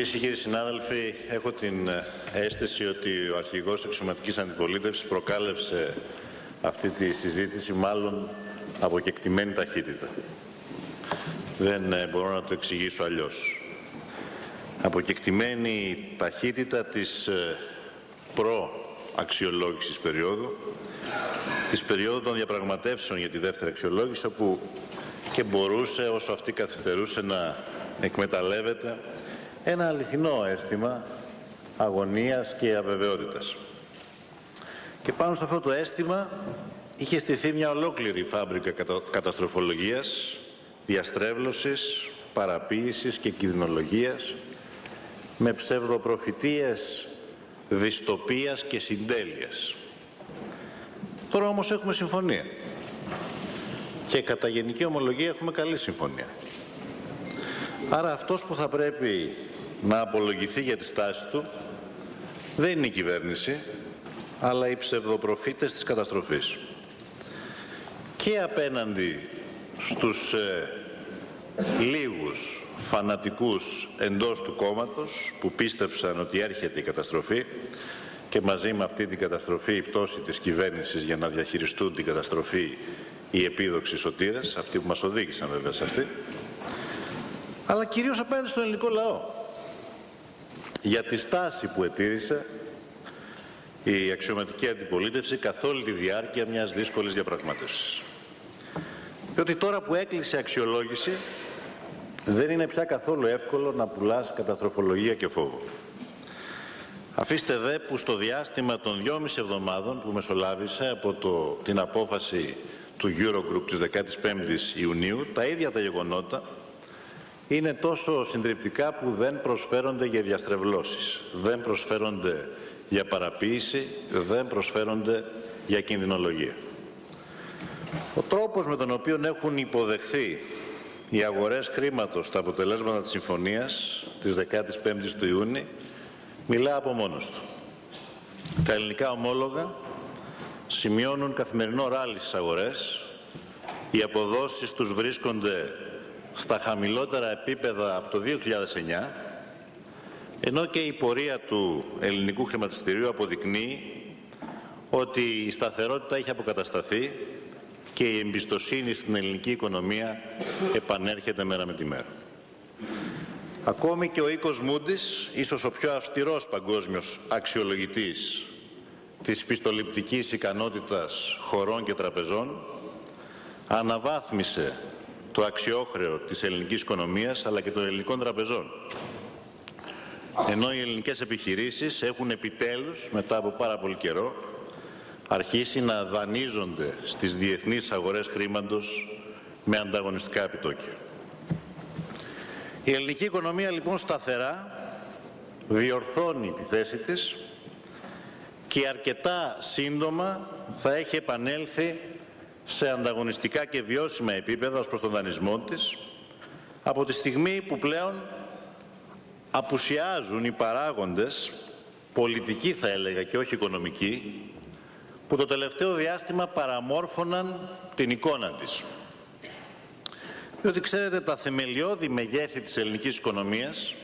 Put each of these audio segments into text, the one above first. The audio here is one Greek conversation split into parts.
Κυρίες και κύριοι συνάδελφοι, έχω την ε, αίσθηση ότι ο αρχηγός εξωματικής αντιπολίτευσης προκάλεψε αυτή τη συζήτηση μάλλον από κεκτημένη ταχύτητα. Δεν ε, μπορώ να το εξηγήσω αλλιώς. Από κεκτημένη ταχύτητα της ε, προ-αξιολόγησης περίοδου, της περίοδου των διαπραγματεύσεων για τη δεύτερη αξιολόγηση, όπου και μπορούσε όσο αυτή καθυστερούσε να εκμεταλλεύεται ένα αληθινό αίσθημα αγωνίας και αβεβαιότητας. Και πάνω σε αυτό το αίσθημα είχε στηθεί μια ολόκληρη φάμπρικα καταστροφολογίας, διαστρέβλωσης, παραποίησης και κινδυνολογίας με ψευδοπροφητείες δυστοπίας και συντέλειας. Τώρα όμως έχουμε συμφωνία. Και κατά γενική ομολογία έχουμε καλή συμφωνία. Άρα αυτός που θα πρέπει να απολογηθεί για τη στάση του δεν είναι η κυβέρνηση, αλλά οι ψευδοπροφήτες της καταστροφής. Και απέναντι στους ε, λίγους φανατικούς εντός του κόμματος που πίστεψαν ότι έρχεται η καταστροφή και μαζί με αυτή την καταστροφή η πτώση της κυβέρνησης για να διαχειριστούν την καταστροφή οι επίδοξοι σωτήρες, αυτοί που μας οδήγησαν βέβαια σε αυτή, αλλά κυρίως απέναντι στον ελληνικό λαό για τη στάση που ετήρησε η αξιωματική αντιπολίτευση καθ' όλη τη διάρκεια μιας δύσκολης διαπραγμάτευσης. Διότι τώρα που έκλεισε αξιολόγηση δεν είναι πια καθόλου εύκολο να πουλάς καταστροφολογία και φόβο. Αφήστε δε που στο διάστημα των δυόμιση εβδομάδων που μεσολάβησε από το, την απόφαση του Eurogroup της 15ης Ιουνίου, τα ίδια τα γεγονότα είναι τόσο συντριπτικά που δεν προσφέρονται για διαστρεβλώσεις, δεν προσφέρονται για παραποίηση, δεν προσφέρονται για κινδυνολογία. Ο τρόπος με τον οποίο έχουν υποδεχθεί οι αγορές χρήματος τα αποτελέσματα της συμφωνίας της 15ης του Ιούνιου μιλά από μόνος του. Τα ελληνικά ομόλογα σημειώνουν καθημερινό ράλι στις αγορές, οι αποδόσεις τους βρίσκονται στα χαμηλότερα επίπεδα από το 2009, ενώ και η πορεία του ελληνικού χρηματιστηρίου αποδεικνύει ότι η σταθερότητα έχει αποκατασταθεί και η εμπιστοσύνη στην ελληνική οικονομία επανέρχεται μέρα με τη μέρα. Ακόμη και ο οίκος Μούντις, ίσως ο πιο αυστηρός παγκόσμιος αξιολογητής της πιστοληπτικής ικανότητας χωρών και τραπεζών, αναβάθμισε το αξιόχρεο της ελληνικής οικονομίας αλλά και των ελληνικών τραπεζών. Ενώ οι ελληνικές επιχειρήσεις έχουν επιτέλους, μετά από πάρα πολύ καιρό, αρχίσει να δανείζονται στις διεθνείς αγορές χρήματος με ανταγωνιστικά επιτόκια. Η ελληνική οικονομία λοιπόν σταθερά διορθώνει τη θέση της και αρκετά σύντομα θα έχει επανέλθει σε ανταγωνιστικά και βιώσιμα επίπεδα ως προς τον δανεισμό της, από τη στιγμή που πλέον απουσιάζουν οι παράγοντες, πολιτικοί θα έλεγα και όχι οικονομικοί, που το τελευταίο διάστημα παραμόρφωναν την εικόνα της. Διότι ξέρετε τα θεμελιώδη μεγέθη της ελληνικής οικονομίας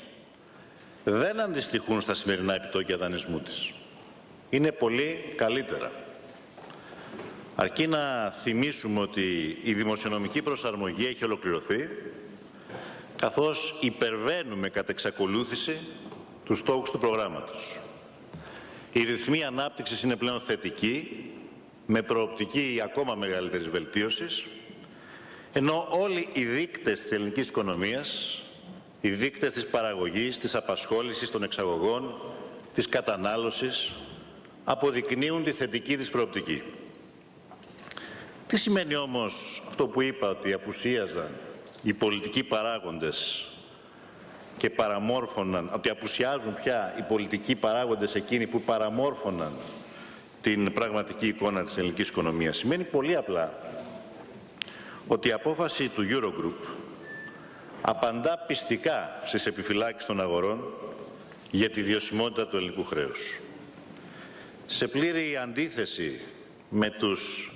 δεν αντιστοιχούν στα σημερινά επιτόκια δανεισμού της. Είναι πολύ καλύτερα. Αρκεί να θυμίσουμε ότι η δημοσιονομική προσαρμογή έχει ολοκληρωθεί, καθώς υπερβαίνουμε κατ' εξακολούθηση τους στόχους του προγράμματος. Η ρυθμή ανάπτυξης είναι πλέον θετική, με προοπτική ακόμα μεγαλύτερης βελτίωσης, ενώ όλοι οι δείκτες της ελληνικής οικονομίας, οι δείκτες της παραγωγής, της απασχόλησης των εξαγωγών, της κατανάλωσης, αποδεικνύουν τη θετική της προοπτική. Τι σημαίνει όμως αυτό που είπα ότι απουσίαζαν οι πολιτικοί παράγοντες και παραμόρφωναν, ότι απουσιάζουν πια οι πολιτικοί παράγοντες εκείνοι που παραμόρφωναν την πραγματική εικόνα της ελληνικής οικονομίας. Σημαίνει πολύ απλά ότι η απόφαση του Eurogroup απαντά πιστικά στις επιφυλάξεις των αγορών για τη βιωσιμότητα του ελληνικού χρέους. Σε πλήρη αντίθεση με τους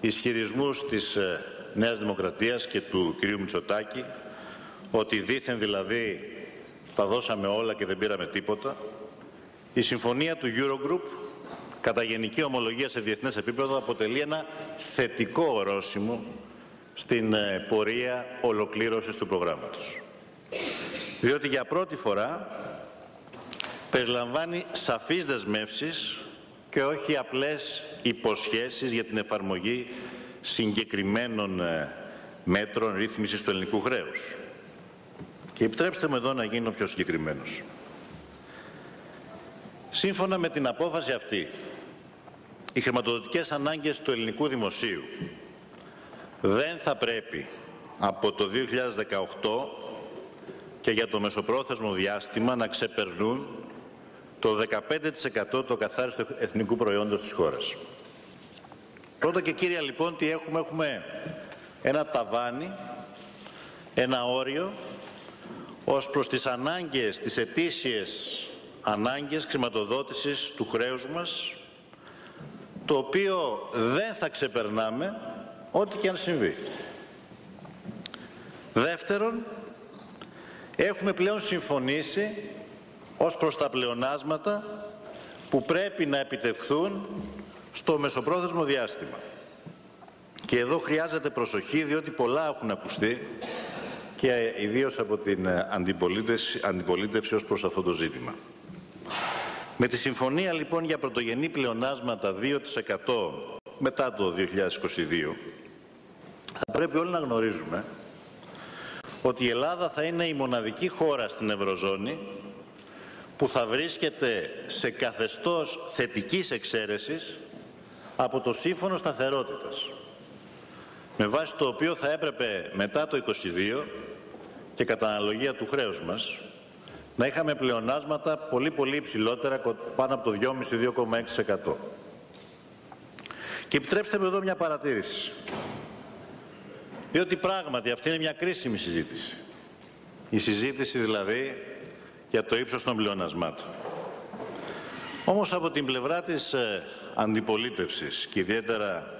ισχυρισμούς της ε, Νέας Δημοκρατίας και του κ. Μητσοτάκη ότι δήθεν δηλαδή τα δώσαμε όλα και δεν πήραμε τίποτα. Η συμφωνία του Eurogroup κατά γενική ομολογία σε διεθνές επίπεδο αποτελεί ένα θετικό ορόσημο στην ε, πορεία ολοκλήρωσης του προγράμματος. Διότι για πρώτη φορά περιλαμβάνει σαφείς δεσμεύσεις και όχι απλές υποσχέσεις για την εφαρμογή συγκεκριμένων ε, μέτρων ρύθμισης του ελληνικού χρέους. Και επιτρέψτε μου εδώ να γίνω πιο συγκεκριμένος. Σύμφωνα με την απόφαση αυτή, οι χρηματοδοτικές ανάγκες του ελληνικού δημοσίου δεν θα πρέπει από το 2018 και για το μεσοπρόθεσμο διάστημα να ξεπερνούν το 15% το καθάριστο εθνικού προϊόντος της χώρας. Πρώτα και κύρια λοιπόν τι έχουμε, έχουμε ένα ταβάνι, ένα όριο ως προς τις ανάγκες, τις ετήσιες ανάγκες χρηματοδότησης του χρέους μας, το οποίο δεν θα ξεπερνάμε ό,τι και αν συμβεί. Δεύτερον, έχουμε πλέον συμφωνήσει ως προς τα πλεονάσματα που πρέπει να επιτευχθούν στο μεσοπρόθεσμο διάστημα. Και εδώ χρειάζεται προσοχή διότι πολλά έχουν ακουστεί και ιδίως από την αντιπολίτευση, αντιπολίτευση ως προς αυτό το ζήτημα. Με τη συμφωνία λοιπόν για πρωτογενή πλεονάσματα 2% μετά το 2022 θα πρέπει όλοι να γνωρίζουμε ότι η Ελλάδα θα είναι η μοναδική χώρα στην Ευρωζώνη που θα βρίσκεται σε καθεστώς θετικής εξαίρεσης από το Σύμφωνο Σταθερότητας με βάση το οποίο θα έπρεπε μετά το 22 και κατά αναλογία του χρέους μας να είχαμε πλεονάσματα πολύ πολύ υψηλότερα πάνω από το 2,5-2,6%. Και επιτρέψτε με εδώ μια παρατήρηση. Διότι πράγματι αυτή είναι μια κρίσιμη συζήτηση. Η συζήτηση δηλαδή για το ύψος των πλεονασμάτων. Όμως από την πλευρά της ε, αντιπολίτευσης και ιδιαίτερα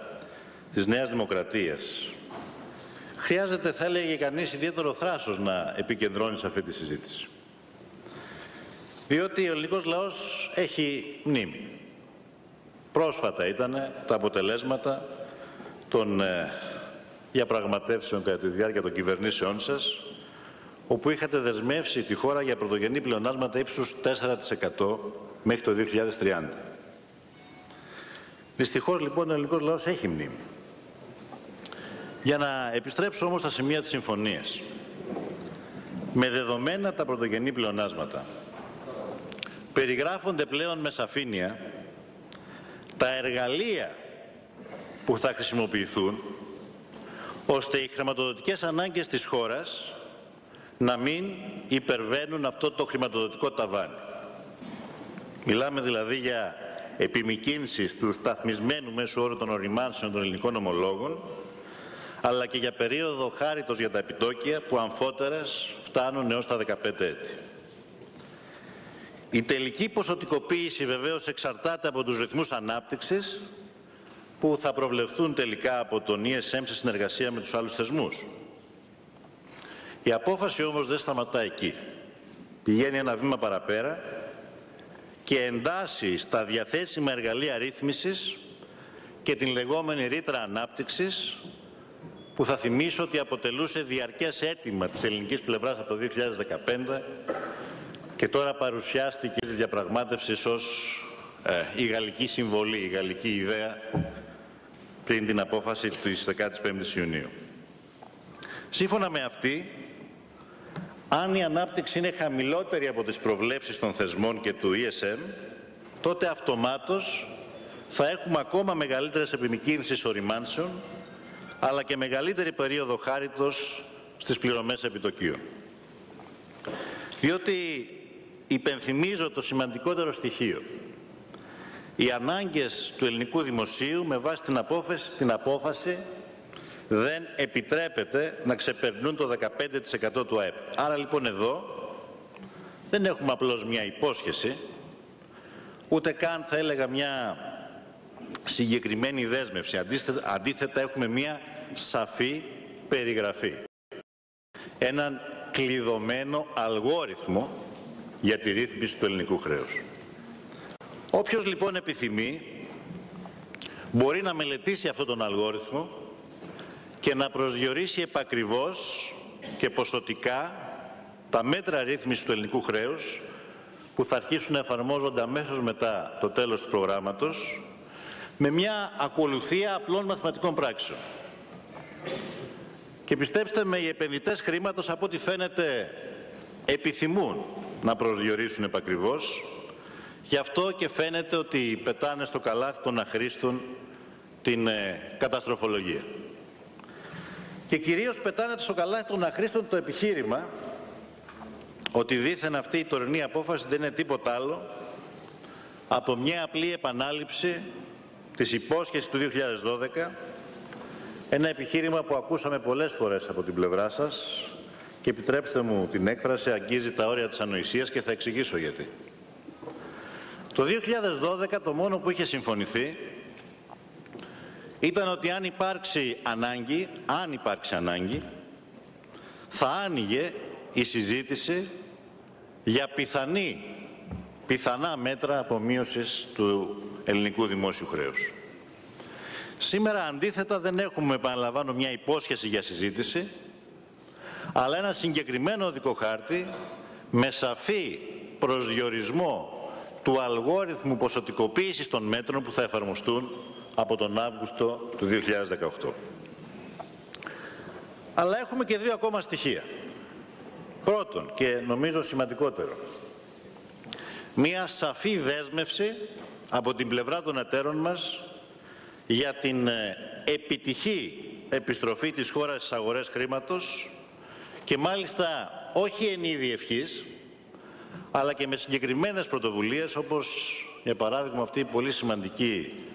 της Νέας Δημοκρατίας χρειάζεται θα έλεγε κανείς ιδιαίτερο θράσος να επικεντρώνεις σε αυτή τη συζήτηση. Διότι ο ελληνικός λαός έχει μνήμη. Πρόσφατα ήταν τα αποτελέσματα των ε, διαπραγματεύσεων κατά τη διάρκεια των κυβερνήσεών σας, όπου είχατε δεσμεύσει τη χώρα για πρωτογενή πλεονάσματα ύψους 4% μέχρι το 2030. Δυστυχώς λοιπόν ο ελληνικός λαός έχει μνήμη. Για να επιστρέψω όμως στα σημεία της συμφωνίας. Με δεδομένα τα πρωτογενή πλεονάσματα, περιγράφονται πλέον με σαφήνεια τα εργαλεία που θα χρησιμοποιηθούν ώστε οι χρηματοδοτικές ανάγκες της χώρας να μην υπερβαίνουν αυτό το χρηματοδοτικό ταβάνι. Μιλάμε δηλαδή για επιμηκύνσεις του σταθμισμένου μέσου όρου των οριμάνσεων των ελληνικών ομολόγων αλλά και για περίοδο χάριτος για τα επιτόκια που αμφότερες φτάνουν έως τα 15 έτη. Η τελική ποσοτικοποίηση βεβαίως εξαρτάται από τους ρυθμούς ανάπτυξης που θα προβλεφθούν τελικά από τον ESM σε συνεργασία με τους άλλους θεσμούς. Η απόφαση όμως δεν σταματά εκεί. Πηγαίνει ένα βήμα παραπέρα και εντάσσει στα διαθέσιμα εργαλεία ρύθμισης και την λεγόμενη ρήτρα ανάπτυξης που θα θυμίσω ότι αποτελούσε διαρκές αίτημα της ελληνικής πλευράς από το 2015 και τώρα παρουσιάστηκε στις διαπραγμάτευσεις ως ε, η γαλλική συμβολή, η γαλλική ιδέα πριν την απόφαση της 15ης Ιουνίου. Σύμφωνα με αυτή, αν η ανάπτυξη είναι χαμηλότερη από τις προβλέψεις των θεσμών και του ESM, τότε αυτομάτως θα έχουμε ακόμα μεγαλύτερες επιμηκύνσεις οριμάνσεων, αλλά και μεγαλύτερη περίοδο χάριτος στις πληρωμές επιτοκίων. Διότι υπενθυμίζω το σημαντικότερο στοιχείο. Οι ανάγκες του ελληνικού δημοσίου με βάση την απόφαση, την απόφαση δεν επιτρέπεται να ξεπερνούν το 15% του ΑΕΠ. Άρα λοιπόν εδώ δεν έχουμε απλώς μια υπόσχεση, ούτε καν θα έλεγα μια συγκεκριμένη δέσμευση. Αντίθετα έχουμε μια σαφή περιγραφή. Έναν κλειδωμένο αλγόριθμο για τη ρύθμιση του ελληνικού χρέους. Όποιος λοιπόν επιθυμεί μπορεί να μελετήσει αυτόν τον αλγόριθμο και να προσδιορίσει επακριβώς και ποσοτικά τα μέτρα ρύθμισης του ελληνικού χρέους που θα αρχίσουν να εφαρμόζονται αμέσως μετά το τέλος του προγράμματος με μια ακολουθία απλών μαθηματικών πράξεων. Και πιστέψτε με, οι επενδυτές χρήματος από ό,τι φαίνεται επιθυμούν να προσδιορίσουν επακριβώς. Γι' αυτό και φαίνεται ότι πετάνε στο καλάθι των αχρήστων την ε, καταστροφολογία. Και κυρίως πετάνε στο καλάθι των αχρήστων το επιχείρημα ότι δήθεν αυτή η τωρινή απόφαση δεν είναι τίποτα άλλο από μια απλή επανάληψη της υπόσχεσης του 2012 ένα επιχείρημα που ακούσαμε πολλές φορές από την πλευρά σας και επιτρέψτε μου την έκφραση αγγίζει τα όρια της ανοησίας και θα εξηγήσω γιατί. Το 2012 το μόνο που είχε συμφωνηθεί ήταν ότι αν υπάρξει ανάγκη, αν υπάρξει ανάγκη, θα άνοιγε η συζήτηση για πιθανή, πιθανά μέτρα απομείωσης του ελληνικού δημόσιου χρέους. Σήμερα αντίθετα δεν έχουμε, επαναλαμβάνω, μια υπόσχεση για συζήτηση, αλλά ένα συγκεκριμένο οδικό χάρτη με σαφή προσδιορισμό του αλγόριθμου ποσοτικοποίησης των μέτρων που θα εφαρμοστούν από τον Αύγουστο του 2018. Αλλά έχουμε και δύο ακόμα στοιχεία. Πρώτον και νομίζω σημαντικότερο, μία σαφή δέσμευση από την πλευρά των εταίρων μας για την ε, επιτυχή επιστροφή της χώρας στις αγορές χρήματος και μάλιστα όχι εν είδη ευχής, αλλά και με συγκεκριμένες πρωτοβουλίες όπως για παράδειγμα αυτή η πολύ σημαντική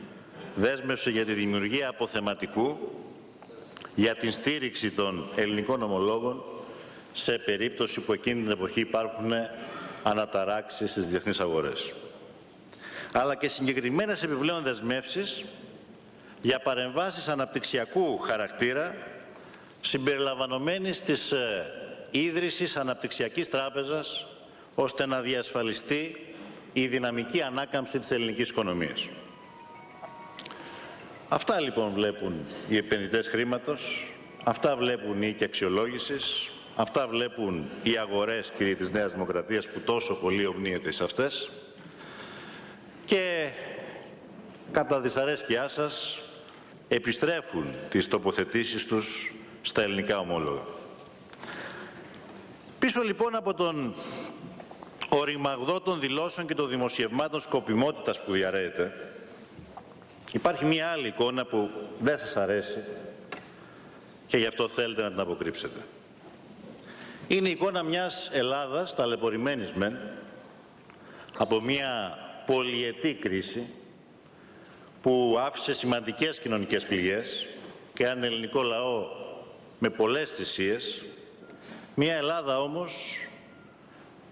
δέσμευση για τη δημιουργία αποθεματικού για την στήριξη των ελληνικών ομολόγων σε περίπτωση που εκείνη την εποχή υπάρχουν αναταράξεις στις διεθνείς αγορές. Αλλά και συγκεκριμένες επιπλέον δεσμεύσεις για παρεμβάσεις αναπτυξιακού χαρακτήρα συμπεριλαμβανομένης της ε, ίδρυσης αναπτυξιακής τράπεζας ώστε να διασφαλιστεί η δυναμική ανάκαμψη της ελληνικής οικονομίας. Αυτά λοιπόν βλέπουν οι επενδυτές χρήματος, αυτά βλέπουν οι οίκοι αξιολόγησης, αυτά βλέπουν οι αγορές κύριε της Νέας Δημοκρατίας που τόσο πολύ ομνύεται σε αυτές και κατά δυσαρέσκειά σας επιστρέφουν τις τοποθετήσεις τους στα ελληνικά ομόλογα. Πίσω λοιπόν από τον οριμαγδό των δηλώσεων και των δημοσιευμάτων σκοπιμότητας που διαρρέεται, υπάρχει μία άλλη εικόνα που δεν σας αρέσει και γι' αυτό θέλετε να την αποκρύψετε. Είναι η εικόνα μιας Ελλάδας ταλαιπωρημένης μεν από μια πολυετή κρίση που άφησε σημαντικές κοινωνικές πληγές και έναν ελληνικό λαό με πολλές θυσίες. Μια Ελλάδα όμως,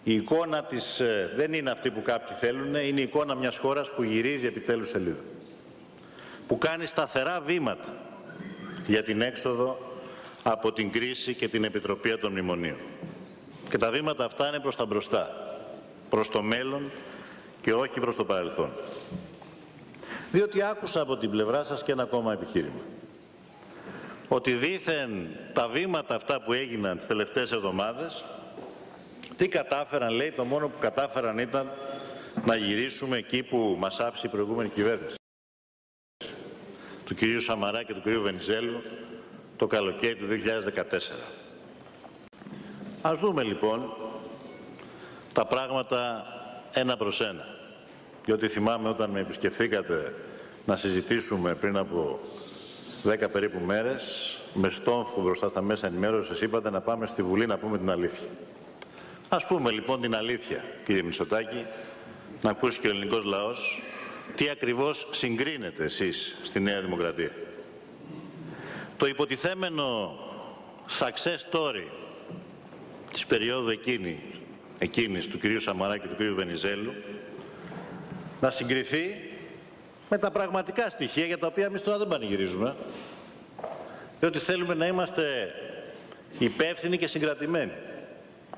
η εικόνα της ε, δεν είναι αυτή που κάποιοι θέλουν, είναι η εικόνα μιας χώρας που γυρίζει επιτέλους σελίδα. Που κάνει σταθερά βήματα για την έξοδο από την κρίση και την επιτροπή των μνημονίων. Και τα βήματα αυτά είναι προς τα μπροστά, προς το μέλλον και όχι προς το παρελθόν. Διότι άκουσα από την πλευρά σας και ένα ακόμα επιχείρημα. Ότι δήθεν τα βήματα αυτά που έγιναν τις τελευταίες εβδομάδες, τι κατάφεραν, λέει, το μόνο που κατάφεραν ήταν να γυρίσουμε εκεί που μας άφησε η προηγούμενη κυβέρνηση. Του κυρίου Σαμαρά και του κυρίου Βενιζέλου το καλοκαίρι του 2014. Ας δούμε λοιπόν τα πράγματα ένα προς ένα. Διότι θυμάμαι όταν με επισκεφθήκατε να συζητήσουμε πριν από δέκα περίπου μέρες, με στόμφο μπροστά στα μέσα ενημέρωσης, είπατε να πάμε στη Βουλή να πούμε την αλήθεια. Ας πούμε λοιπόν την αλήθεια, κύριε Μητσοτάκη, να ακούσει και ο ελληνικός λαός τι ακριβώς συγκρίνετε εσείς στη Νέα Δημοκρατία; Το υποτιθέμενο success story της περίοδου εκείνη, εκείνης του κυρίου Σαμαρά και του κυρίου Βενιζέλου να συγκριθεί με τα πραγματικά στοιχεία για τα οποία εμείς τώρα δεν πανηγυρίζουμε διότι θέλουμε να είμαστε υπεύθυνοι και συγκρατημένοι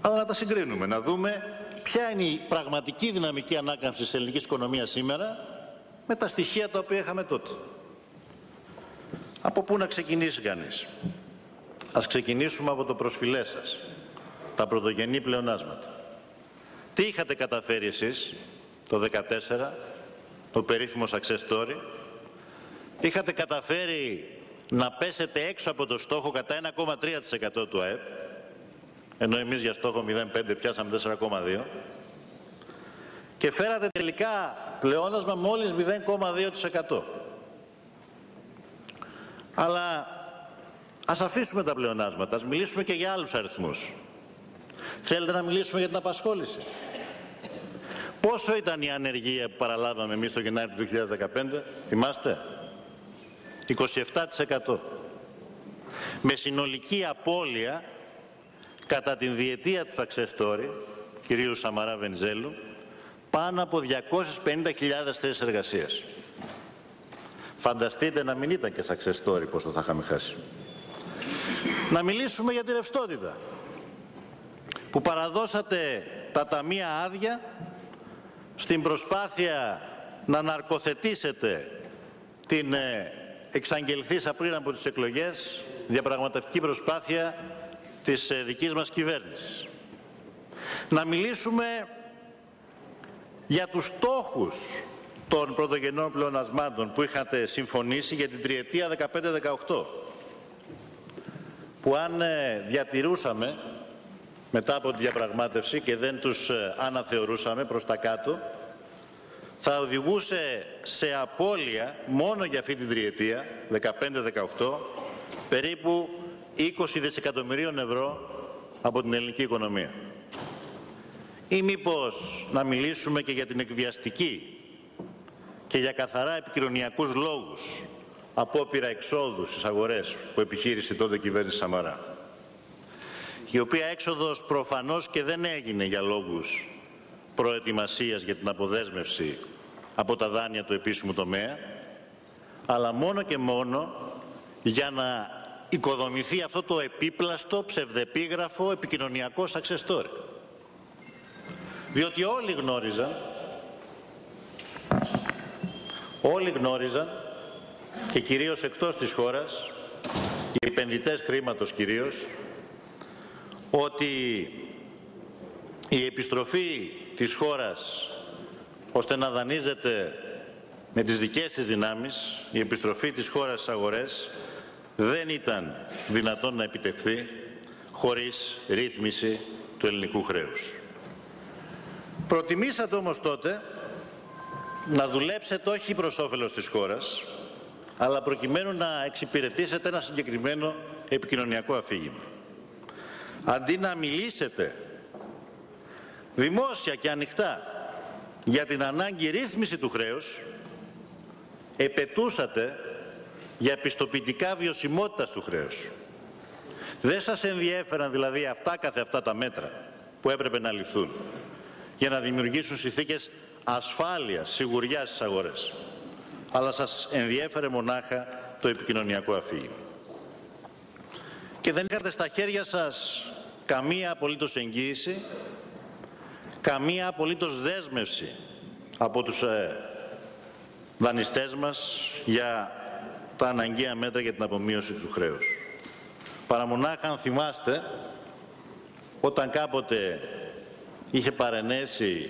αλλά να τα συγκρίνουμε, να δούμε ποια είναι η πραγματική δυναμική ανάκαμψης της ελληνικής οικονομίας σήμερα με τα στοιχεία τα οποία είχαμε τότε. Από πού να ξεκινήσει κανείς; Ας ξεκινήσουμε από το προσφυλές σας, τα πρωτογενή πλεονάσματα. Τι είχατε καταφέρει εσείς το 2014, το περίφημο success story; Είχατε καταφέρει να πέσετε έξω από το στόχο κατά 1,3% του ΑΕΠ, ενώ εμείς για στόχο 0,5 πιάσαμε 4,2% και φέρατε τελικά πλεόνασμα μόλις 0,2%. Αλλά ας αφήσουμε τα πλεονάσματα, ας μιλήσουμε και για άλλους αριθμούς. Θέλετε να μιλήσουμε για την απασχόληση. Πόσο ήταν η ανεργία που παραλάβαμε εμείς το Γενάρη του 2015, θυμάστε; 27%. Με συνολική απώλεια κατά την διετία του Σαξεστόρη, κυρίου Σαμαρά Βενζέλου, πάνω από 250.000 θέσεις εργασίας. Φανταστείτε να μην ήταν και success story πόσο θα είχαμε χάσει. Να μιλήσουμε για τη ρευστότητα που παραδώσατε τα ταμεία άδεια στην προσπάθεια να ναρκοθετήσετε την ε, εξαγγελθήσα πριν από τις εκλογές διαπραγματευτική προσπάθεια της ε, δικής μας κυβέρνησης. Να μιλήσουμε για τους στόχους των πρωτογενών πλεονασμάτων που είχατε συμφωνήσει για την τριετία 15-18 που αν ε, διατηρούσαμε μετά από τη διαπραγμάτευση και δεν τους ε, αναθεωρούσαμε προς τα κάτω θα οδηγούσε σε απώλεια μόνο για αυτή την τριετία 15-18 περίπου 20 δισεκατομμυρίων ευρώ από την ελληνική οικονομία. Ή μήπως να μιλήσουμε και για την εκβιαστική και για καθαρά επικοινωνιακούς λόγους απόπειρα εξόδου στις αγορές που επιχείρησε τότε η κυβέρνηση Σαμαρά. Η οποία έξοδος προφανώς και δεν έγινε για λόγους προετοιμασίας για την αποδέσμευση από τα δάνεια του επίσημου τομέα, αλλά μόνο και μόνο για να οικοδομηθεί αυτό το επίπλαστο, ψευδεπίγραφο, επικοινωνιακό success Διότι όλοι γνώριζαν, όλοι γνώριζαν και κυρίως εκτός της χώρας, οι επενδυτές χρήματος κυρίως, ότι η επιστροφή της χώρας ώστε να δανείζεται με τις δικές της δυνάμεις η επιστροφή της χώρας στις αγορές δεν ήταν δυνατόν να επιτευχθεί χωρίς ρύθμιση του ελληνικού χρέους. Προτιμήσατε όμως τότε να δουλέψετε όχι προς όφελος της χώρας, αλλά προκειμένου να εξυπηρετήσετε ένα συγκεκριμένο επικοινωνιακό αφήγημα. Αντί να μιλήσετε δημόσια και ανοιχτά για την ανάγκη ρύθμιση του χρέους, επετούσατε για πιστοποιητικά βιωσιμότητας του χρέους. Δεν σας ενδιέφεραν δηλαδή αυτά καθε αυτά τα μέτρα που έπρεπε να ληφθούν για να δημιουργήσουν συνθήκες ασφάλειας, σιγουριάς στις αγορές. Αλλά σας ενδιέφερε μονάχα το επικοινωνιακό αφήγημα. Και δεν είχατε στα χέρια σας καμία απολύτως εγγύηση καμία απολύτως δέσμευση από τους ε, δανειστές μας για τα αναγκαία μέτρα για την απομείωση του χρέους. Παραμονάχα αν θυμάστε, όταν κάποτε είχε παρενέσει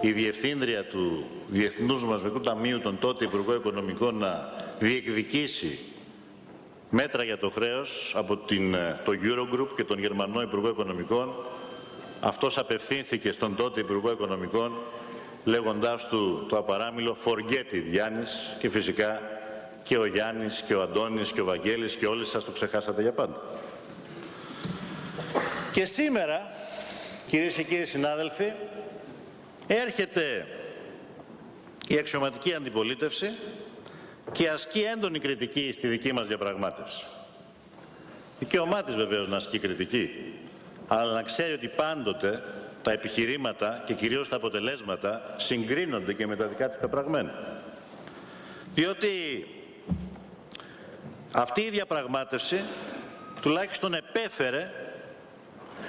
η Διευθύντρια του Διεθνούς Μαζικού Ταμείου, τον τότε Υπουργό Οικονομικών, να διεκδικήσει μέτρα για το χρέος από την, ε, το Eurogroup και τον Γερμανό Υπουργό Οικονομικών, αυτός απευθύνθηκε στον τότε Υπουργό Οικονομικών λέγοντάς του το απαράμιλο «Forget it Γιάννης» και φυσικά και ο Γιάννης και ο Αντώνης και ο Βαγγέλης και όλοι σας το ξεχάσατε για πάντα. Και σήμερα, κυρίες και κύριοι συνάδελφοι, έρχεται η αξιωματική αντιπολίτευση και ασκεί έντονη κριτική στη δική μας διαπραγμάτευση. Δικαίωμά της βεβαίως να ασκεί κριτική αλλά να ξέρει ότι πάντοτε τα επιχειρήματα και κυρίως τα αποτελέσματα συγκρίνονται και με τα δικά της πεπραγμένα. Διότι αυτή η διαπραγμάτευση τουλάχιστον επέφερε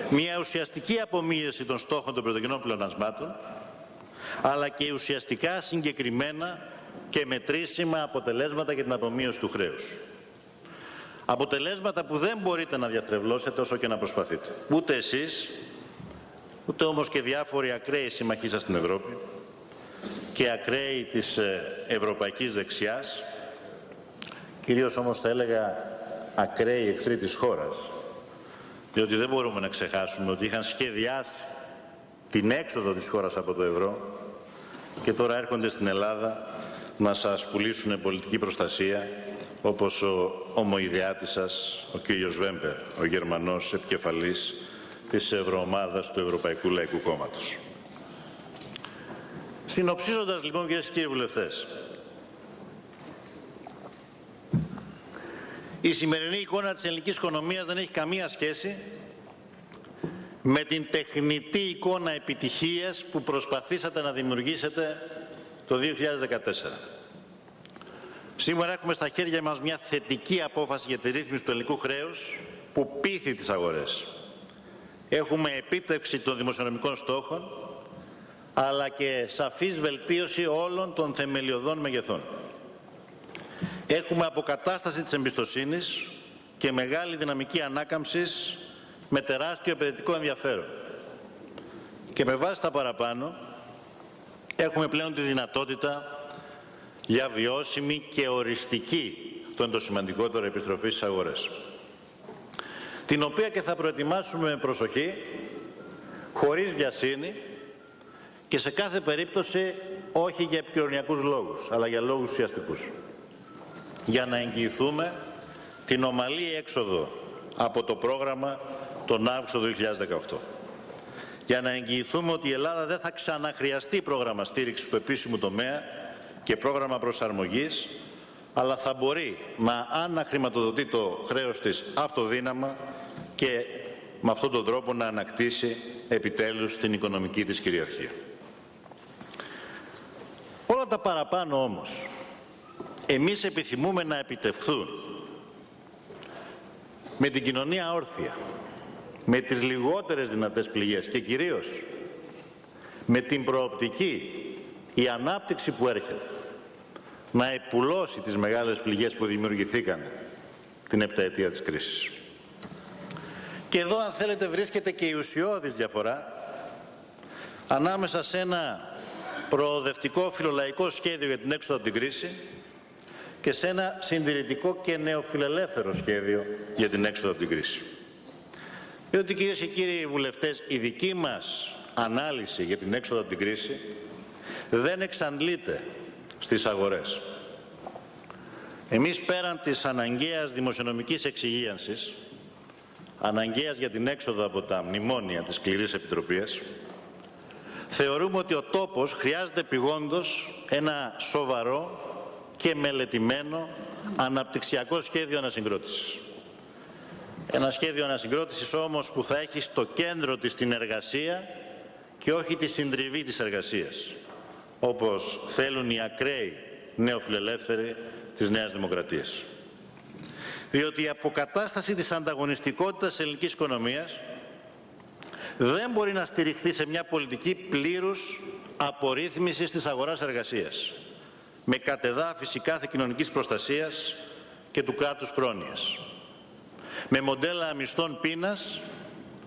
μια ουσιαστική απομείωση των στόχων των πρωτογενών πλεονασμάτων, αλλά και ουσιαστικά συγκεκριμένα και μετρήσιμα αποτελέσματα για την απομείωση του χρέους. Αποτελέσματα που δεν μπορείτε να διαστρεβλώσετε όσο και να προσπαθείτε. Ούτε εσείς, ούτε όμως και διάφοροι ακραίοι συμμαχοί σας στην Ευρώπη και ακραίοι της ε, ευρωπαϊκής δεξιάς, κυρίως όμως θα έλεγα ακραίοι εχθροί της χώρας, διότι δεν μπορούμε να ξεχάσουμε ότι είχαν σχεδιάσει την έξοδο της χώρας από το ευρώ και τώρα έρχονται στην Ελλάδα να σας πουλήσουν πολιτική προστασία όπως ο ομοειδεάτης σας, ο κύριος Βέμπερ, ο Γερμανός επικεφαλής της Ευρωομάδας του Ευρωπαϊκού Λαϊκού Κόμματος. Συνοψίζοντας λοιπόν κυρίες και κύριοι βουλευτές, η σημερινή εικόνα της ελληνικής οικονομίας δεν έχει καμία σχέση με την τεχνητή εικόνα επιτυχίας που προσπαθήσατε να δημιουργήσετε το 2014. Σήμερα έχουμε στα χέρια μας μια θετική απόφαση για τη ρύθμιση του ελληνικού χρέους που πείθει τις αγορές. Έχουμε επίτευξη των δημοσιονομικών στόχων αλλά και σαφής βελτίωση όλων των θεμελιωδών μεγεθών. Έχουμε αποκατάσταση της εμπιστοσύνης και μεγάλη δυναμική ανάκαμψης με τεράστιο επενδυτικό ενδιαφέρον. Και με βάση τα παραπάνω έχουμε πλέον τη δυνατότητα για βιώσιμη και οριστική, αυτό είναι το σημαντικότερο, επιστροφή στις αγορές. Την οποία και θα προετοιμάσουμε με προσοχή, χωρίς βιασύνη και σε κάθε περίπτωση όχι για επικοινωνιακούς λόγους, αλλά για λόγους ουσιαστικούς. Για να εγγυηθούμε την ομαλή έξοδο από το πρόγραμμα τον Αύγουστο 2018. Για να εγγυηθούμε ότι η Ελλάδα δεν θα ξαναχρειαστεί πρόγραμμα στήριξης του επίσημου τομέα και πρόγραμμα προσαρμογής, αλλά θα μπορεί να αναχρηματοδοτεί το χρέος της αυτοδύναμα και με αυτόν τον τρόπο να ανακτήσει επιτέλους την οικονομική της κυριαρχία. Όλα τα παραπάνω όμως, εμείς επιθυμούμε να επιτευχθούν με την κοινωνία όρθια, με τις λιγότερες δυνατές πληγές και κυρίως με την προοπτική η ανάπτυξη που έρχεται να επουλώσει τις μεγάλες πληγές που δημιουργηθήκαν την επταετία της κρίσης. Και εδώ αν θέλετε βρίσκεται και η ουσιώδης διαφορά ανάμεσα σε ένα προοδευτικό φιλολαϊκό σχέδιο για την έξοδο από την κρίση και σε ένα συντηρητικό και νεοφιλελεύθερο σχέδιο για την έξοδο από την κρίση. Διότι κυρίες και κύριοι βουλευτές, η δική μας ανάλυση για την έξοδο από την κρίση δεν εξαντλείται στις αγορές. Εμείς πέραν της αναγκαίας δημοσιονομικής εξυγίανσης, αναγκαίας για την έξοδο από τα μνημόνια της σκληρής επιτροπής, θεωρούμε ότι ο τόπος χρειάζεται πηγόντως ένα σοβαρό και μελετημένο αναπτυξιακό σχέδιο ανασυγκρότησης. Ένα σχέδιο ανασυγκρότησης όμως που θα έχει στο κέντρο της την εργασία και όχι τη συντριβή της εργασίας όπως θέλουν οι ακραίοι νεοφιλελεύθεροι της Νέας Δημοκρατίας. Διότι η αποκατάσταση της ανταγωνιστικότητας της ελληνικής οικονομίας δεν μπορεί να στηριχθεί σε μια πολιτική πλήρους απορρίθμισης της αγοράς εργασίας με κατεδάφιση κάθε κοινωνικής προστασίας και του κράτους πρόνοιας με μοντέλα μισθών πείνας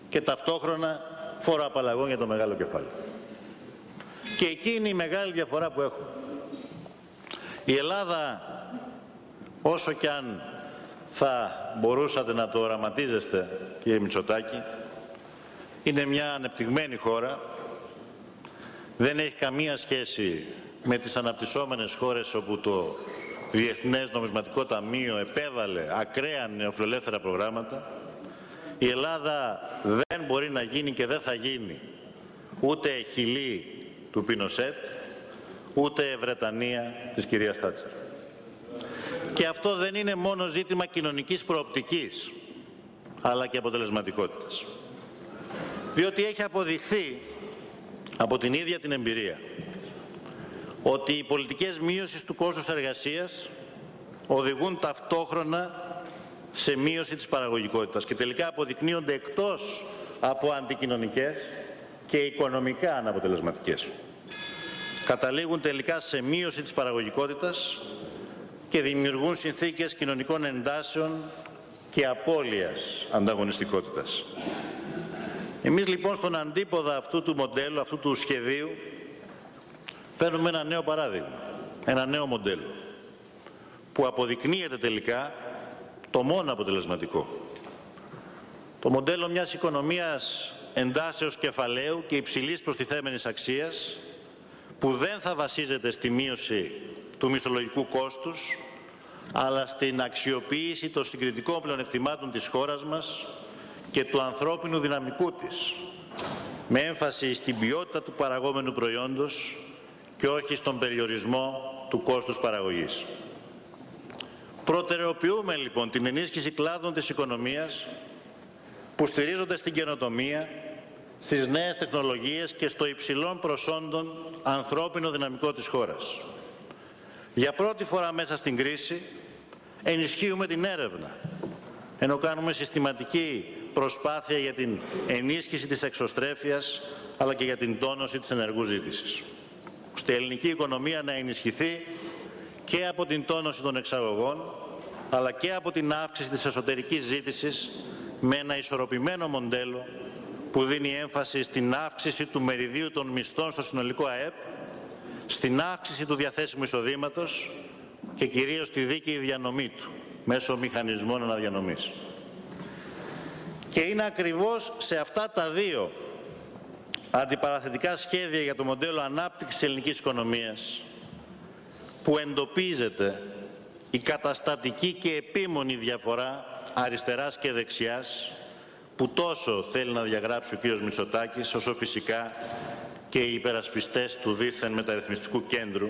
και ταυτόχρονα φόρο απαλλαγών για το μεγάλο κεφάλαιο. Και εκεί είναι η μεγάλη διαφορά που έχουμε. Η Ελλάδα, όσο κι αν θα μπορούσατε να το οραματίζεστε, κύριε Μητσοτάκη, είναι μια ανεπτυγμένη χώρα, δεν έχει καμία σχέση με τις αναπτυσσόμενες χώρες όπου το Διεθνές Νομισματικό Ταμείο επέβαλε ακραία νεοφιλελεύθερα προγράμματα. Η Ελλάδα δεν μπορεί να γίνει και δεν θα γίνει ούτε χιλή του Πινοσέτ, ούτε Βρετανία της κυρίας Θάτσερ. Και αυτό δεν είναι μόνο ζήτημα κοινωνικής προοπτικής, αλλά και αποτελεσματικότητας. Διότι έχει αποδειχθεί από την ίδια την εμπειρία ότι οι πολιτικές μείωσης του κόστους εργασίας οδηγούν ταυτόχρονα σε μείωση της παραγωγικότητας και τελικά αποδεικνύονται εκτός από αντικοινωνικές και οικονομικά αναποτελεσματικές. Καταλήγουν τελικά σε μείωση της παραγωγικότητας και δημιουργούν συνθήκες κοινωνικών εντάσεων και απώλειας ανταγωνιστικότητας. Εμείς λοιπόν στον αντίποδα αυτού του μοντέλου, αυτού του σχεδίου, φέρνουμε ένα νέο παράδειγμα, ένα νέο μοντέλο, που αποδεικνύεται τελικά το μόνο αποτελεσματικό. Το μοντέλο μιας οικονομίας εντάσεως κεφαλαίου και υψηλής προστιθέμενης αξίας, που δεν θα βασίζεται στη μείωση του μισθολογικού κόστους, αλλά στην αξιοποίηση των συγκριτικών πλεονεκτημάτων της χώρας μας και του ανθρώπινου δυναμικού της, με έμφαση στην ποιότητα του παραγόμενου προϊόντος και όχι στον περιορισμό του κόστους παραγωγής. Προτεραιοποιούμε λοιπόν την ενίσχυση κλάδων της οικονομίας που στηρίζονται στην καινοτομία, στις νέες τεχνολογίες και στο υψηλών προσόντων ανθρώπινο δυναμικό της χώρας. Για πρώτη φορά μέσα στην κρίση ενισχύουμε την έρευνα, ενώ κάνουμε συστηματική προσπάθεια για την ενίσχυση της εξωστρέφειας, αλλά και για την τόνωση της ενεργού ζήτησης. Στη ελληνική οικονομία να ενισχυθεί και από την τόνωση των εξαγωγών, αλλά και από την αύξηση της εσωτερικής ζήτησης με ένα ισορροπημένο μοντέλο που δίνει έμφαση στην αύξηση του μεριδίου των μισθών στο συνολικό ΑΕΠ, στην αύξηση του διαθέσιμου εισοδήματος και κυρίως τη δίκαιη διανομή του μέσω μηχανισμών αναδιανομής. Και είναι ακριβώς σε αυτά τα δύο αντιπαραθετικά σχέδια για το μοντέλο ανάπτυξης της ελληνικής οικονομίας που εντοπίζεται η καταστατική και επίμονη διαφορά αριστεράς και δεξιάς που τόσο θέλει να διαγράψει ο κ. Μητσοτάκης όσο φυσικά και οι υπερασπιστές του δίθεν μεταρρυθμιστικού κέντρου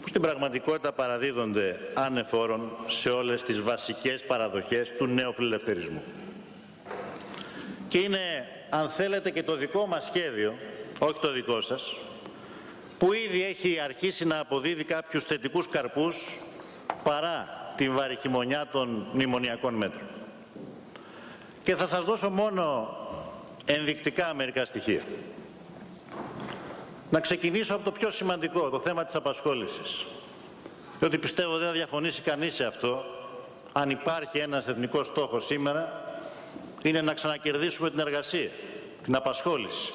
που στην πραγματικότητα παραδίδονται ανεφόρον σε όλες τις βασικές παραδοχές του νέου φιλελευθερισμού. Και είναι, αν θέλετε, και το δικό μας σχέδιο, όχι το δικό σας, που ήδη έχει αρχίσει να αποδίδει κάποιους θετικούς καρπούς παρά την βαριχημονιά των μνημονιακών μέτρων. Και θα σας δώσω μόνο ενδεικτικά μερικά στοιχεία. Να ξεκινήσω από το πιο σημαντικό, το θέμα της απασχόλησης. Διότι πιστεύω δεν θα διαφωνήσει κανείς σε αυτό, αν υπάρχει ένας εθνικός στόχος σήμερα, είναι να ξανακερδίσουμε την εργασία, την απασχόληση,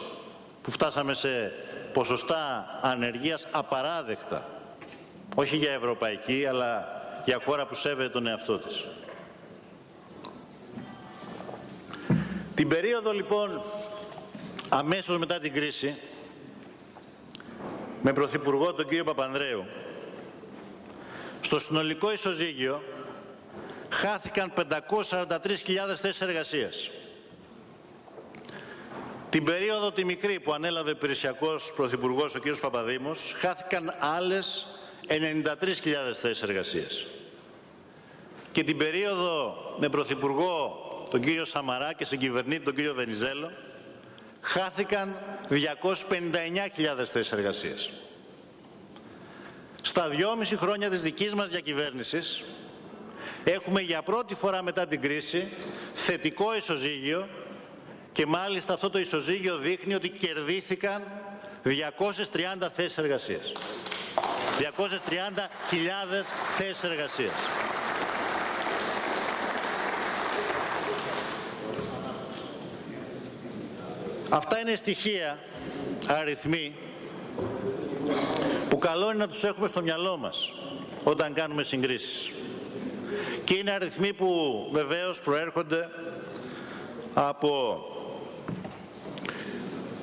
που φτάσαμε σε ποσοστά ανεργίας απαράδεκτα, όχι για ευρωπαϊκή, αλλά για χώρα που σέβεται τον εαυτό της. Την περίοδο λοιπόν αμέσως μετά την κρίση με Πρωθυπουργό τον κύριο Παπανδρέου στο συνολικό ισοζύγιο χάθηκαν 543.000 θέσεις εργασίας. Την περίοδο τη μικρή που ανέλαβε υπηρεσιακός Πρωθυπουργός ο κύριος Παπαδήμος χάθηκαν άλλες 93.000 θέσεις εργασίας. Και την περίοδο με Πρωθυπουργό τον κύριο Σαμαρά και στην κυβερνήτη τον κύριο Βενιζέλο χάθηκαν 259.000 θέσεις εργασίας. Στα δυόμιση χρόνια της δικής μας διακυβέρνησης έχουμε για πρώτη φορά μετά την κρίση θετικό ισοζύγιο και μάλιστα αυτό το ισοζύγιο δείχνει ότι κερδίθηκαν 230 θέσεις εργασίας. 230.000 θέσεις εργασίας. Αυτά είναι στοιχεία, αριθμοί, που καλό είναι να τους έχουμε στο μυαλό μας όταν κάνουμε συγκρίσεις. Και είναι αριθμοί που βεβαίως προέρχονται από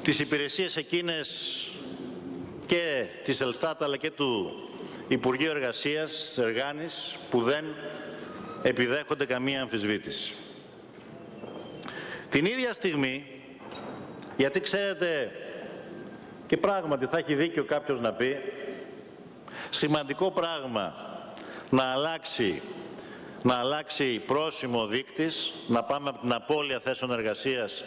τις υπηρεσίες εκείνες και της Ελστάτ αλλά και του Υπουργείου Εργασίας, Εργάνης, που δεν επιδέχονται καμία αμφισβήτηση. Την ίδια στιγμή γιατί ξέρετε, και πράγματι θα έχει δίκιο κάποιος να πει, σημαντικό πράγμα να αλλάξει, να αλλάξει πρόσημο δείκτης, να πάμε από την απώλεια θέσεων εργασίας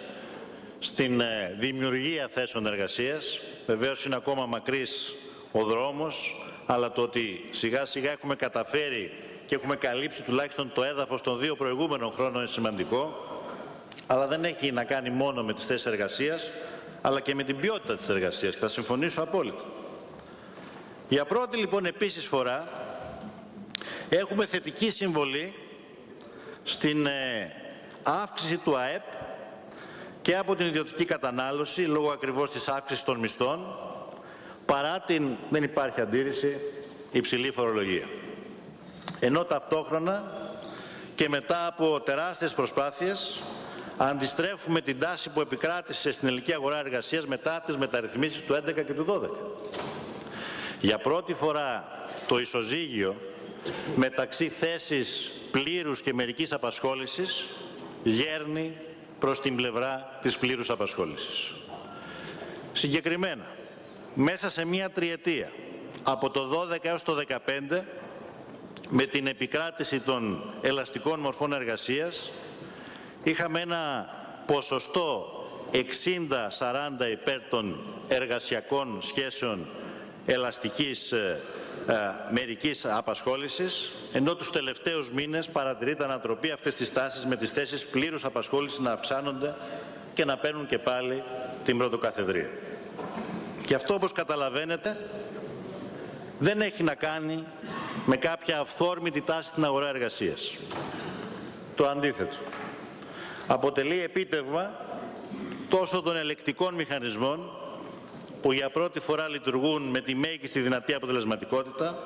στην ε, δημιουργία θέσεων εργασίας. Βεβαίως είναι ακόμα μακρύς ο δρόμος, αλλά το ότι σιγά σιγά έχουμε καταφέρει και έχουμε καλύψει τουλάχιστον το έδαφος των δύο προηγούμενων χρόνων είναι σημαντικό. αλλά δεν έχει να κάνει μόνο με τις θέσεις εργασίας, αλλά και με την ποιότητα της εργασίας και θα συμφωνήσω απόλυτα. Για πρώτη λοιπόν επίσης φορά έχουμε θετική συμβολή στην ε, αύξηση του ΑΕΠ και από την ιδιωτική κατανάλωση λόγω ακριβώς της αύξησης των μισθών παρά την, δεν υπάρχει αντίρρηση, υψηλή φορολογία. Ενώ ταυτόχρονα και μετά από τεράστιες προσπάθειες αντιστρέφουμε την τάση που επικράτησε στην ελληνική αγορά εργασίας μετά τις μεταρρυθμίσεις του 11 και του 12. Για πρώτη φορά το ισοζύγιο μεταξύ θέσης πλήρους και μερικής απασχόλησης γέρνει προς την πλευρά της πλήρους απασχόλησης. Συγκεκριμένα, μέσα σε μία τριετία, από το 12 έως το 15, με την επικράτηση των ελαστικών μορφών εργασίας, είχαμε ένα ποσοστό 60-40 υπέρ των εργασιακών σχέσεων ελαστικής ε, ε, μερικής απασχόλησης, ενώ τους τελευταίους μήνες παρατηρείται ανατροπή αυτές τις τάσεις με τις θέσεις πλήρους απασχόλησης να αυξάνονται και να παίρνουν και πάλι την πρωτοκαθεδρία. Και αυτό όπως καταλαβαίνετε δεν έχει να κάνει με κάποια αυθόρμητη τάση στην αγορά εργασίας. Το αντίθετο. Αποτελεί επίτευγμα τόσο των ελεκτικών μηχανισμών που για πρώτη φορά λειτουργούν με τη μέγιστη δυνατή αποτελεσματικότητα,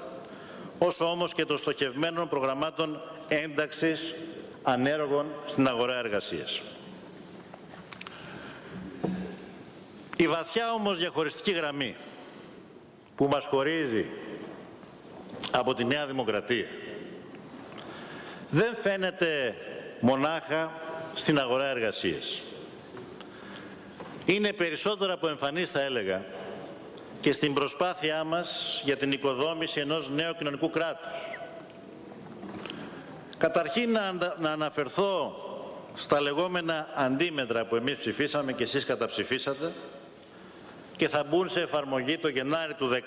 όσο όμως και των στοχευμένων προγραμμάτων ένταξης ανέργων στην αγορά εργασίας. Η βαθιά όμως διαχωριστική γραμμή που μας χωρίζει από τη Νέα Δημοκρατία δεν φαίνεται μονάχα στην αγορά εργασίας είναι περισσότερο από εμφανής θα έλεγα και στην προσπάθειά μας για την οικοδόμηση ενός νέου κοινωνικού κράτους. Καταρχήν να, αναφερθώ στα λεγόμενα αντίμετρα που εμείς ψηφίσαμε και εσείς καταψηφίσατε και θα μπουν σε εφαρμογή το Γενάρη του 19,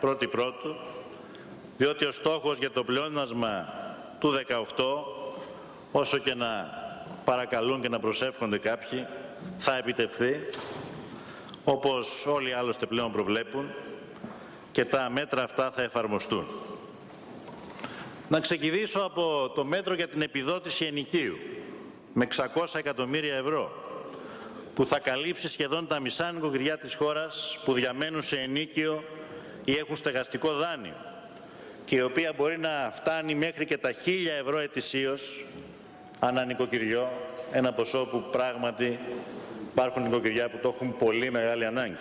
πρώτη πρώτου, διότι ο στόχος για το πλεόνασμα του 18, όσο και να παρακαλούν και να προσεύχονται κάποιοι, θα επιτευχθεί, όπως όλοι άλλωστε πλέον προβλέπουν, και τα μέτρα αυτά θα εφαρμοστούν. Να ξεκινήσω από το μέτρο για την επιδότηση ενοικίου με 600 εκατομμύρια ευρώ που θα καλύψει σχεδόν τα μισά νοικοκυριά της χώρας που διαμένουν σε ενίκιο ή έχουν στεγαστικό δάνειο και η οποία μπορεί να φτάνει μέχρι και τα 1000 ευρώ ετησίως ανά νοικοκυριό, ένα ποσό που πράγματι Υπάρχουν νοικοκυριά που το έχουν πολύ μεγάλη ανάγκη.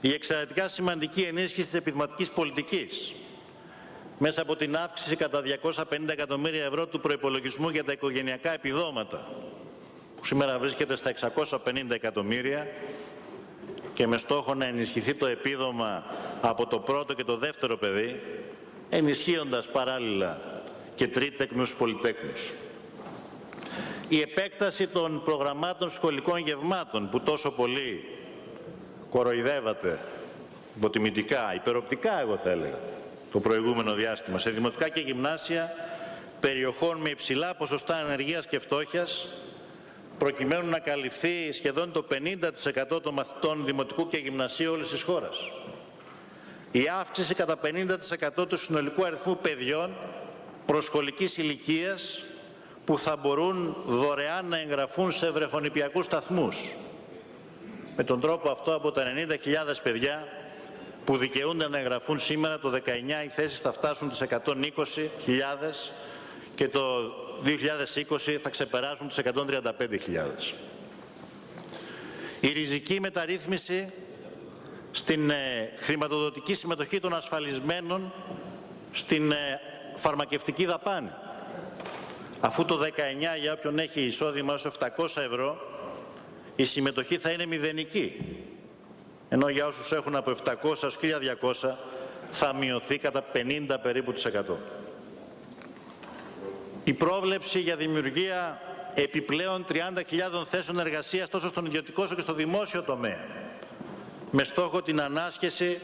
Η εξαιρετικά σημαντική ενίσχυση της επιχειρηματικής πολιτικής μέσα από την αύξηση κατά 250 εκατομμύρια ευρώ του προϋπολογισμού για τα οικογενειακά επιδόματα που σήμερα βρίσκεται στα 650 εκατομμύρια και με στόχο να ενισχυθεί το επίδομα από το πρώτο και το δεύτερο παιδί ενισχύοντας παράλληλα και τρίτεκνους πολυτέκνους η επέκταση των προγραμμάτων σχολικών γευμάτων που τόσο πολύ κοροϊδεύατε υποτιμητικά, υπεροπτικά εγώ θα έλεγα, το προηγούμενο διάστημα σε δημοτικά και γυμνάσια περιοχών με υψηλά ποσοστά ανεργίας και φτώχειας προκειμένου να καλυφθεί σχεδόν το 50% των μαθητών δημοτικού και γυμνασίου όλης της χώρας. Η αύξηση κατά 50% του συνολικού αριθμού παιδιών προσχολικής ηλικίας που θα μπορούν δωρεάν να εγγραφούν σε βρεφονιπιακούς σταθμούς. Με τον τρόπο αυτό από τα 90.000 παιδιά που δικαιούνται να εγγραφούν σήμερα το 19 οι θέσεις θα φτάσουν τις 120.000 και το 2020 θα ξεπεράσουν τις 135.000. Η ριζική μεταρρύθμιση στην ε, χρηματοδοτική συμμετοχή των ασφαλισμένων στην ε, φαρμακευτική δαπάνη. Αφού το 19 για όποιον έχει εισόδημα ως 700 ευρώ η συμμετοχή θα είναι μηδενική. Ενώ για όσους έχουν από 700 έως 1200 θα μειωθεί κατά 50 περίπου της 100. Η πρόβλεψη για δημιουργία επιπλέον 30.000 θέσεων εργασίας τόσο στον ιδιωτικό όσο και στο δημόσιο τομέα. Με στόχο την ανάσχεση,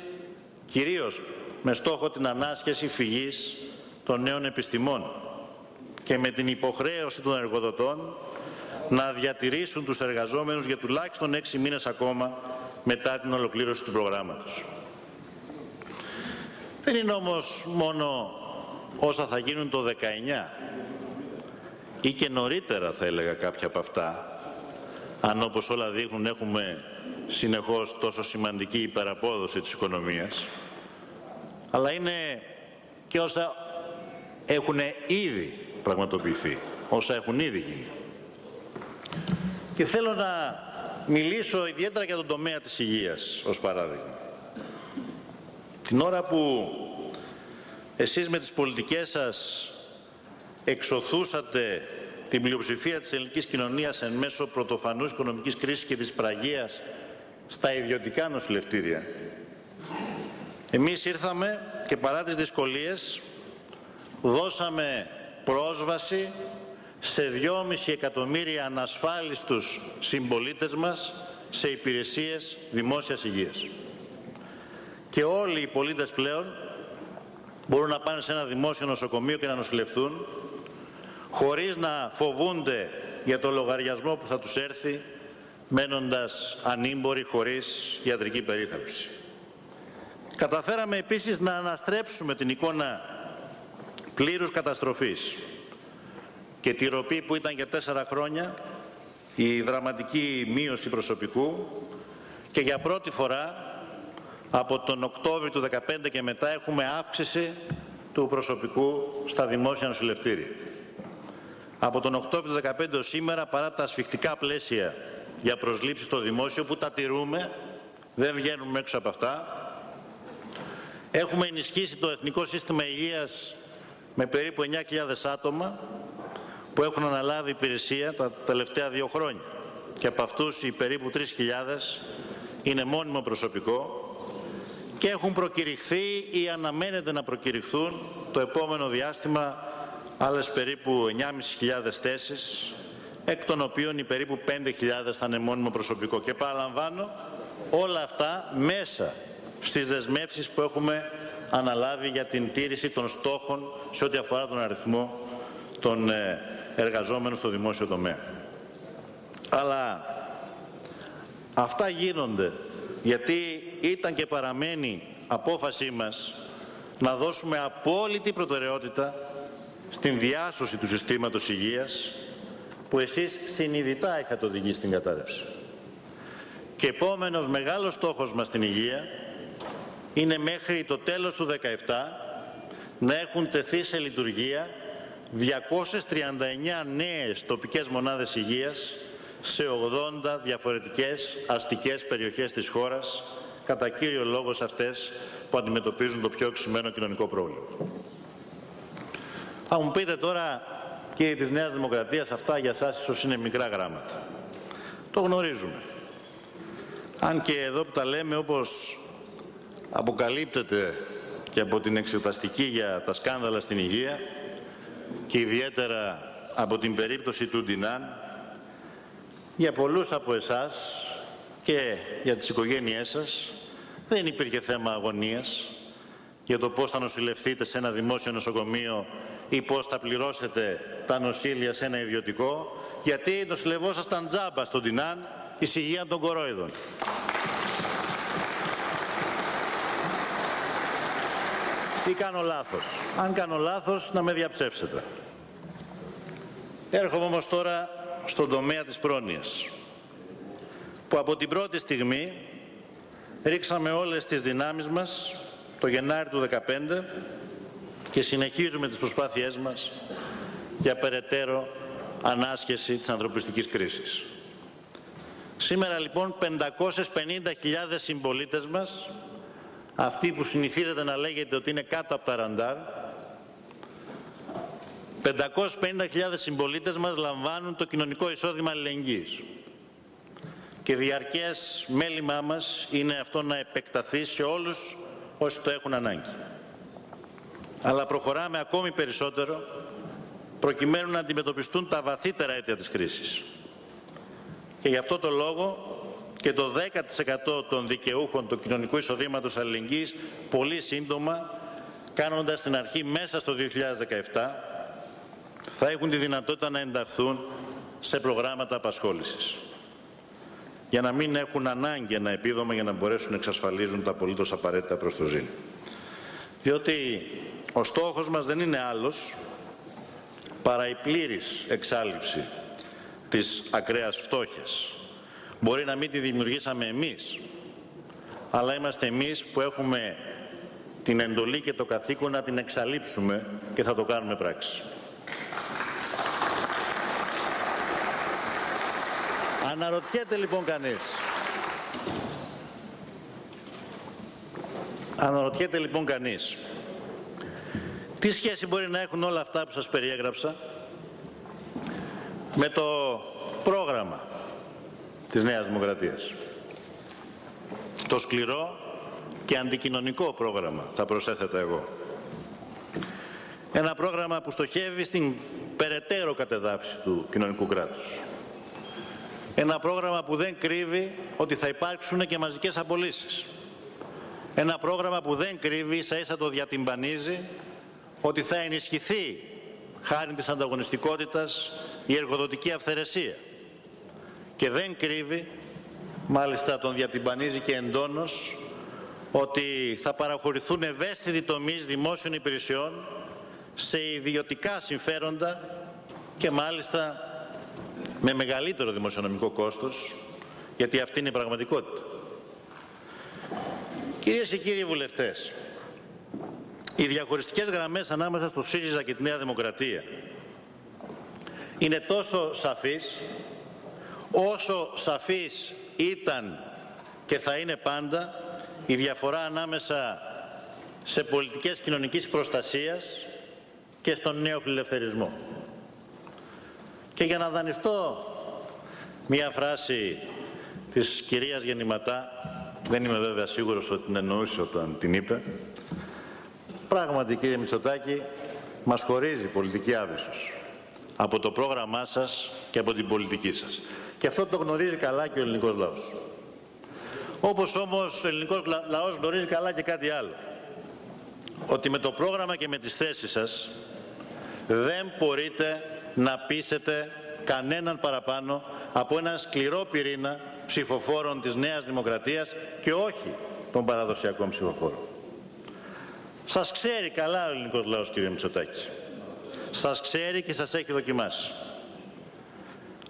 κυρίως με στόχο την ανάσχεση φυγής των νέων επιστημών και με την υποχρέωση των εργοδοτών να διατηρήσουν τους εργαζόμενους για τουλάχιστον έξι μήνες ακόμα μετά την ολοκλήρωση του προγράμματος. Δεν είναι όμως μόνο όσα θα γίνουν το 19 ή και νωρίτερα θα έλεγα κάποια από αυτά, αν όπως όλα δείχνουν έχουμε συνεχώς τόσο σημαντική υπεραπόδοση της οικονομίας, αλλά είναι και όσα έχουν ήδη πραγματοποιηθεί, όσα έχουν ήδη γίνει. Και θέλω να μιλήσω ιδιαίτερα για τον τομέα της υγείας, ως παράδειγμα. Την ώρα που εσείς με τις πολιτικές σας εξωθούσατε την πλειοψηφία της ελληνικής κοινωνίας εν μέσω πρωτοφανούς οικονομικής κρίσης και της πραγίας στα ιδιωτικά νοσηλευτήρια. Εμείς ήρθαμε και παρά τις δυσκολίες δώσαμε πρόσβαση σε 2,5 εκατομμύρια ανασφάλιστους συμπολίτες μας σε υπηρεσίες δημόσιας υγείας. Και όλοι οι πολίτες πλέον μπορούν να πάνε σε ένα δημόσιο νοσοκομείο και να νοσηλευτούν χωρίς να φοβούνται για το λογαριασμό που θα τους έρθει μένοντας ανήμποροι χωρίς ιατρική περίθαλψη. Καταφέραμε επίσης να αναστρέψουμε την εικόνα πλήρους καταστροφής και τη ροπή που ήταν για τέσσερα χρόνια η δραματική μείωση προσωπικού και για πρώτη φορά από τον Οκτώβριο του 2015 και μετά έχουμε αύξηση του προσωπικού στα δημόσια νοσηλευτήρια. Από τον Οκτώβριο του 2015 σήμερα, παρά τα ασφιχτικά πλαίσια για προσλήψεις στο δημόσιο που τα τηρούμε, δεν βγαίνουμε έξω από αυτά, έχουμε ενισχύσει το Εθνικό Σύστημα Υγείας με περίπου 9.000 άτομα που έχουν αναλάβει υπηρεσία τα τελευταία δύο χρόνια. Και από αυτούς οι περίπου 3.000 είναι μόνιμο προσωπικό και έχουν προκηρυχθεί ή αναμένεται να προκηρυχθούν το επόμενο διάστημα άλλες περίπου 9.500 θέσεις, εκ των οποίων οι περίπου 5.000 θα είναι μόνιμο προσωπικό. Και παραλαμβάνω όλα αυτά μέσα στις δεσμεύσεις που έχουμε αναλάβει για την τήρηση των στόχων σε ό,τι αφορά τον αριθμό των ε, εργαζόμενων στο δημόσιο τομέα. Αλλά αυτά γίνονται γιατί ήταν και παραμένει απόφασή μας να δώσουμε απόλυτη προτεραιότητα στην διάσωση του συστήματος υγείας που εσείς συνειδητά είχατε οδηγήσει στην κατάρρευση. Και επόμενος μεγάλος στόχος μας στην υγεία είναι μέχρι το τέλος του 2017 να έχουν τεθεί σε λειτουργία 239 νέες τοπικές μονάδες υγείας σε 80 διαφορετικές αστικές περιοχές της χώρας, κατά κύριο λόγο σε αυτές που αντιμετωπίζουν το πιο εξουμένο κοινωνικό πρόβλημα. Θα μου πείτε τώρα, κύριοι της Νέας Δημοκρατίας, αυτά για σας ίσως είναι μικρά γράμματα. Το γνωρίζουμε. Αν και εδώ που τα λέμε όπως αποκαλύπτεται και από την εξεταστική για τα σκάνδαλα στην υγεία και ιδιαίτερα από την περίπτωση του Ντινάν, για πολλούς από εσάς και για τις οικογένειές σας δεν υπήρχε θέμα αγωνίας για το πώς θα νοσηλευτείτε σε ένα δημόσιο νοσοκομείο ή πώς θα πληρώσετε τα νοσήλια σε ένα ιδιωτικό, γιατί νοσηλευόσασταν τζάμπα στον Τινάν, η υγεία των κορόιδων. Ή κάνω λάθος. Αν κάνω λάθος, να με διαψεύσετε. Έρχομαι όμως τώρα στον τομέα της πρόνοιας, που από την πρώτη στιγμή ρίξαμε όλες τις δυνάμεις μας το Γενάρη του 2015 και συνεχίζουμε τις προσπάθειές μας για περαιτέρω ανάσχεση της ανθρωπιστικής κρίσης. Σήμερα λοιπόν 550.000 συμπολίτες μας, αυτοί που συνηθίζεται να λέγεται ότι είναι κάτω από τα ραντάρ, 550.000 συμπολίτες μας λαμβάνουν το κοινωνικό εισόδημα αλληλεγγύης. Και διαρκές μέλημά μας είναι αυτό να επεκταθεί σε όλους όσοι το έχουν ανάγκη. Αλλά προχωράμε ακόμη περισσότερο προκειμένου να αντιμετωπιστούν τα βαθύτερα αίτια της κρίσης. Και γι' αυτό το λόγο και το 10% των δικαιούχων του κοινωνικού εισοδήματος αλληλεγγύης πολύ σύντομα, κάνοντας την αρχή μέσα στο 2017, θα έχουν τη δυνατότητα να ενταχθούν σε προγράμματα απασχόλησης για να μην έχουν ανάγκη ένα επίδομα για να μπορέσουν να εξασφαλίζουν τα απολύτως απαραίτητα προς το ζήν. Διότι ο στόχος μας δεν είναι άλλος παρά η πλήρης εξάλληψη της ακραίας φτώχειας. Μπορεί να μην τη δημιουργήσαμε εμείς, αλλά είμαστε εμείς που έχουμε την εντολή και το καθήκον να την εξαλείψουμε και θα το κάνουμε πράξη. Αναρωτιέται λοιπόν κανείς. Αναρωτιέται λοιπόν κανείς. Τι σχέση μπορεί να έχουν όλα αυτά που σας περιέγραψα με το πρόγραμμα της Νέας Δημοκρατίας. Το σκληρό και αντικοινωνικό πρόγραμμα, θα προσέθετα εγώ. Ένα πρόγραμμα που στοχεύει στην περαιτέρω κατεδάφιση του κοινωνικού κράτους. Ένα πρόγραμμα που δεν κρύβει ότι θα υπάρξουν και μαζικές απολύσεις. Ένα πρόγραμμα που δεν κρύβει, ίσα ίσα το διατυμπανίζει, ότι θα ενισχυθεί χάρη της ανταγωνιστικότητας η εργοδοτική αυθαιρεσία. Και δεν κρύβει, μάλιστα τον διατυμπανίζει και εντόνως, ότι θα παραχωρηθούν ευαίσθητοι τομείς δημόσιων υπηρεσιών σε ιδιωτικά συμφέροντα και μάλιστα με μεγαλύτερο δημοσιονομικό κόστος, γιατί αυτή είναι η πραγματικότητα. Κυρίες και κύριοι βουλευτές, οι διαχωριστικές γραμμές ανάμεσα στο ΣΥΡΙΖΑ και τη Νέα Δημοκρατία είναι τόσο σαφείς, όσο σαφής ήταν και θα είναι πάντα η διαφορά ανάμεσα σε πολιτικές κοινωνικής προστασίας και στον νέο φιλελευθερισμό. Και για να δανειστώ μία φράση της κυρίας Γεννηματά, δεν είμαι βέβαια σίγουρος ότι την εννοούσε όταν την είπε, πράγματι κύριε Μητσοτάκη, μας χωρίζει πολιτική άβυσος από το πρόγραμμά σας και από την πολιτική σας. Και αυτό το γνωρίζει καλά και ο ελληνικός λαός. Όπως όμως ο ελληνικός λαός γνωρίζει καλά και κάτι άλλο. Ότι με το πρόγραμμα και με τις θέσεις σας δεν μπορείτε να πείσετε κανέναν παραπάνω από ένα σκληρό πυρήνα ψηφοφόρων της Νέας Δημοκρατίας και όχι των παραδοσιακών ψηφοφόρων. Σας ξέρει καλά ο ελληνικός λαός κύριε Μητσοτάκη. Σας ξέρει και σας έχει δοκιμάσει.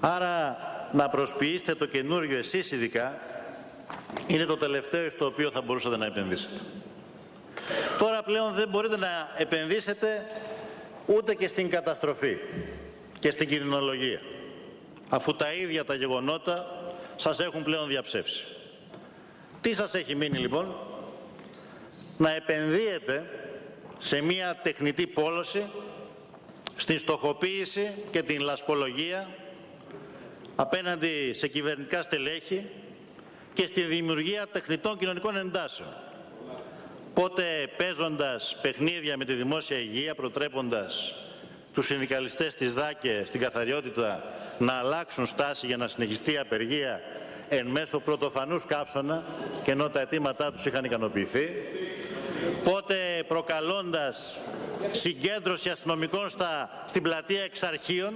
Άρα να προσποιήσετε το καινούριο εσείς ειδικά είναι το τελευταίο στο οποίο θα μπορούσατε να επενδύσετε. Τώρα πλέον δεν μπορείτε να επενδύσετε ούτε και στην καταστροφή και στην κοινωνολογία, αφού τα ίδια τα γεγονότα σας έχουν πλέον διαψεύσει. Τι σας έχει μείνει λοιπόν, να επενδύετε σε μία τεχνητή πόλωση, στην στοχοποίηση και την λασπολογία απέναντι σε κυβερνητικά στελέχη και στη δημιουργία τεχνητών κοινωνικών εντάσεων. Πότε παίζοντας παιχνίδια με τη δημόσια υγεία, προτρέποντας τους συνδικαλιστές της ΔΑΚΕ στην καθαριότητα να αλλάξουν στάση για να συνεχιστεί η απεργία εν μέσω πρωτοφανούς καύσωνα και ενώ τα αιτήματά τους είχαν ικανοποιηθεί. Πότε προκαλώντας συγκέντρωση αστυνομικών στα, στην πλατεία εξαρχείων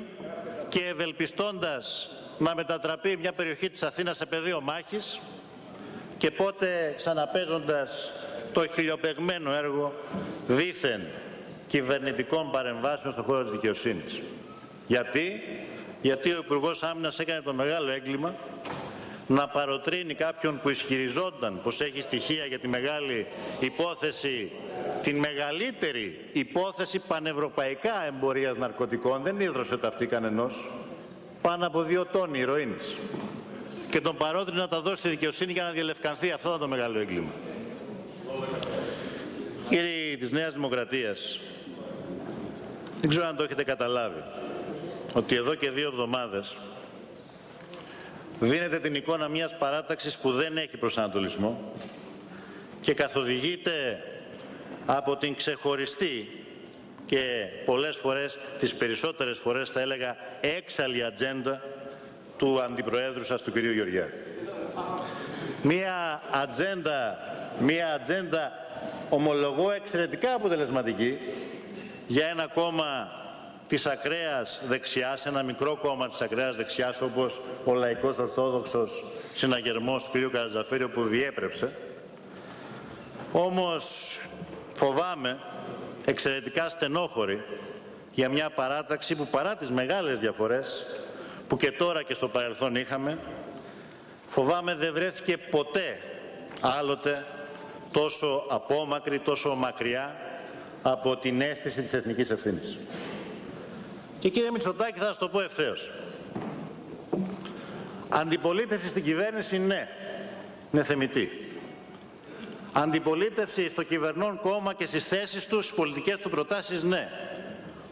και ευελπιστώντας να μετατραπεί μια περιοχή της Αθήνας σε πεδίο μάχης και πότε ξαναπέζοντας το χιλιοπεγμένο έργο δήθεν κυβερνητικών παρεμβάσεων στον χώρο της δικαιοσύνης. Γιατί, Γιατί ο Υπουργός Άμυνας έκανε το μεγάλο έγκλημα να παροτρύνει κάποιον που ισχυριζόταν πως έχει στοιχεία για τη μεγάλη υπόθεση, την μεγαλύτερη υπόθεση πανευρωπαϊκά εμπορίας ναρκωτικών, δεν ίδρωσε τα αυτή κανενός, πάνω από δύο τόνοι ηρωίνης. Και τον παρότρινε να τα δώσει στη δικαιοσύνη για να διαλευκανθεί αυτό το μεγάλο έγκλημα. Κύριοι της Νέας Δημοκρατίας, δεν ξέρω αν το έχετε καταλάβει, ότι εδώ και δύο εβδομάδες δίνεται την εικόνα μιας παράταξης που δεν έχει προσανατολισμό και καθοδηγείται από την ξεχωριστή και πολλές φορές, τις περισσότερες φορές θα έλεγα έξαλλη ατζέντα του Αντιπροέδρου σας, του κ. Γεωργιάδη. Μία ατζέντα, μία ατζέντα ομολογώ εξαιρετικά αποτελεσματική για ένα κόμμα της ακραίας δεξιάς, ένα μικρό κόμμα της ακραίας δεξιάς όπως ο Λαϊκός Ορθόδοξος Συναγερμός του κ. Καρατζαφέρη που διέπρεψε. Όμως φοβάμαι, εξαιρετικά στενόχωρη, για μια παράταξη που παρά τις μεγάλες διαφορές που και τώρα και στο παρελθόν είχαμε, φοβάμαι δεν βρέθηκε ποτέ άλλοτε τόσο απόμακρη, τόσο μακριά από την αίσθηση της εθνικής ευθύνης. Και κύριε Μητσοτάκη θα σας το πω ευθέως. Αντιπολίτευση στην κυβέρνηση ναι, είναι θεμητή. Αντιπολίτευση στο κυβερνών κόμμα και στις θέσεις τους, στις πολιτικές του προτάσεις ναι.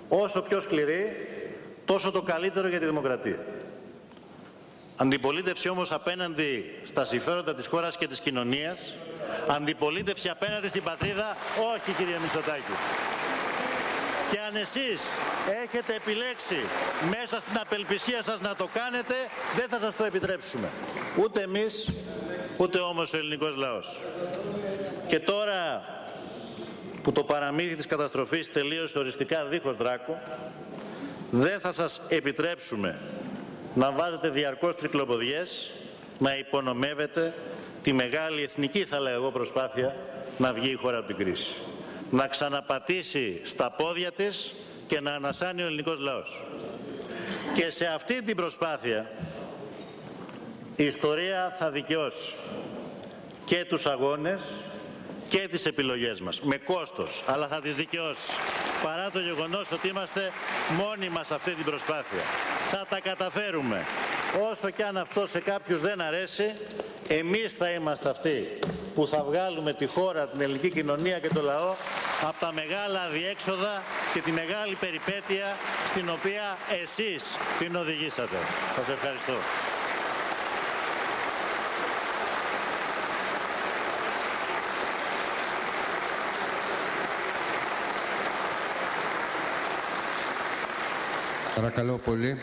Όσο πιο σκληρή, τόσο το καλύτερο για τη δημοκρατία. Αντιπολίτευση όμως απέναντι στα συμφέροντα της χώρας και της κοινωνίας, αντιπολίτευση απέναντι στην πατρίδα, όχι κύριε Μητσοτάκη. Και αν εσείς έχετε επιλέξει μέσα στην απελπισία σας να το κάνετε, δεν θα σας το επιτρέψουμε. Ούτε εμείς, ούτε όμως ο ελληνικός λαός. Και τώρα που το παραμύθι της καταστροφής τελείωσε οριστικά δίχως δράκο, δεν θα σας επιτρέψουμε να βάζετε διαρκώς τρικλοποδιές, να υπονομεύετε τη μεγάλη εθνική θα λέω εγώ προσπάθεια να βγει η χώρα από την κρίση. Να ξαναπατήσει στα πόδια της και να ανασάνει ο ελληνικός λαός. Και σε αυτή την προσπάθεια η ιστορία θα δικαιώσει και τους αγώνες και τις επιλογές μας. Με κόστος, αλλά θα τις δικαιώσει. Παρά το γεγονός ότι είμαστε μόνοι μας σε αυτή την προσπάθεια. Θα τα καταφέρουμε. Όσο και αν αυτό σε κάποιους δεν αρέσει, εμείς θα είμαστε αυτοί που θα βγάλουμε τη χώρα, την ελληνική κοινωνία και το λαό από τα μεγάλα διέξοδα και τη μεγάλη περιπέτεια στην οποία εσείς την οδηγήσατε. Σας ευχαριστώ. Παρακαλώ πολύ.